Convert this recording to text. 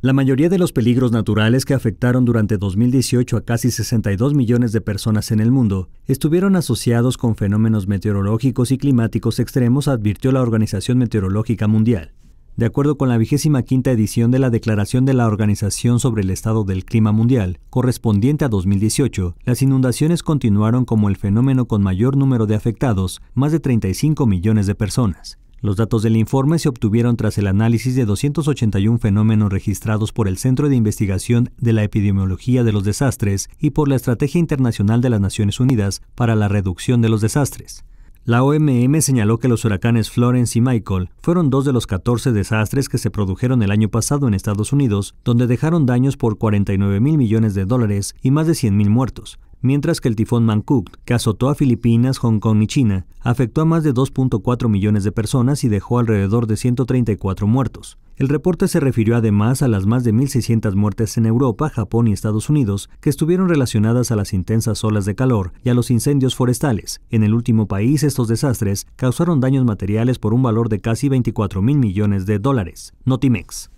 La mayoría de los peligros naturales que afectaron durante 2018 a casi 62 millones de personas en el mundo estuvieron asociados con fenómenos meteorológicos y climáticos extremos, advirtió la Organización Meteorológica Mundial. De acuerdo con la vigésima quinta edición de la Declaración de la Organización sobre el Estado del Clima Mundial, correspondiente a 2018, las inundaciones continuaron como el fenómeno con mayor número de afectados, más de 35 millones de personas. Los datos del informe se obtuvieron tras el análisis de 281 fenómenos registrados por el Centro de Investigación de la Epidemiología de los Desastres y por la Estrategia Internacional de las Naciones Unidas para la Reducción de los Desastres. La OMM señaló que los huracanes Florence y Michael fueron dos de los 14 desastres que se produjeron el año pasado en Estados Unidos, donde dejaron daños por 49 mil millones de dólares y más de 100 mil muertos, mientras que el tifón Mangkhut, que azotó a Filipinas, Hong Kong y China, afectó a más de 2.4 millones de personas y dejó alrededor de 134 muertos. El reporte se refirió además a las más de 1.600 muertes en Europa, Japón y Estados Unidos, que estuvieron relacionadas a las intensas olas de calor y a los incendios forestales. En el último país, estos desastres causaron daños materiales por un valor de casi 24 mil millones de dólares. Notimex.